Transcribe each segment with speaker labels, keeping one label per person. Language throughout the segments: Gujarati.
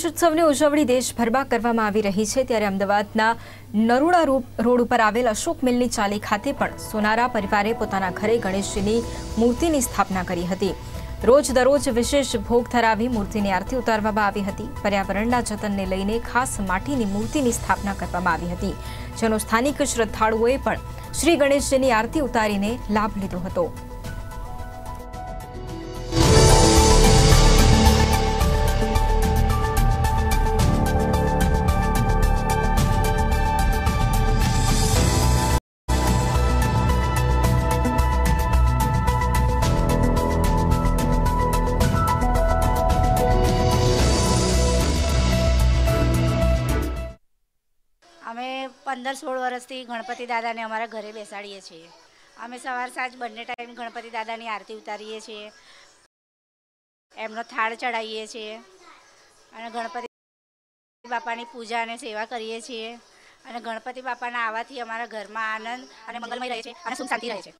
Speaker 1: ગણેશ ઉત્સવની ઉજવણી દેશભરમાં કરવામાં આવી રહી છે ત્યારે અમદાવાદના નરુડા રોડ ઉપર આવેલ અશોક મિલની ચાલી ખાતે પણ સોનારા પરિવારે પોતાના ઘરે ગણેશજીની મૂર્તિની સ્થાપના કરી હતી રોજ દરરોજ વિશેષ ભોગ ધરાવી મૂર્તિની આરતી ઉતારવામાં આવી હતી પર્યાવરણના જતનને લઈને ખાસ માટીની મૂર્તિની સ્થાપના કરવામાં આવી હતી જેનો સ્થાનિક શ્રદ્ધાળુઓએ પણ શ્રી ગણેશજીની આરતી ઉતારીને લાભ લીધો હતો
Speaker 2: અમે પંદર સોળ વર્ષથી ગણપતિ દાદાને અમારા ઘરે બેસાડીએ છીએ. અમે સવાર સાંજ બંને ટાઈમ ગણપતિ દાદાની આરતી ઉતારીએ છીએ. એમનો થાળ ચડાવીએ છીએ. અને ગણપતિ બાપાની પૂજા અને સેવા કરીએ છીએ. અને ગણપતિ બાપાના આવવાથી અમારા ઘરમાં આનંદ અને મંગલમય રહે છે અને સુખ શાંતિ રહે છે.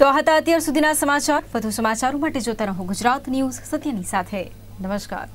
Speaker 1: તો હતા અત્યાર સુધીના સમાચાર. વધુ સમાચારો માટે જોતા રહો ગુજરાત ન્યૂઝ સત્યની સાથે. નમસ્કાર.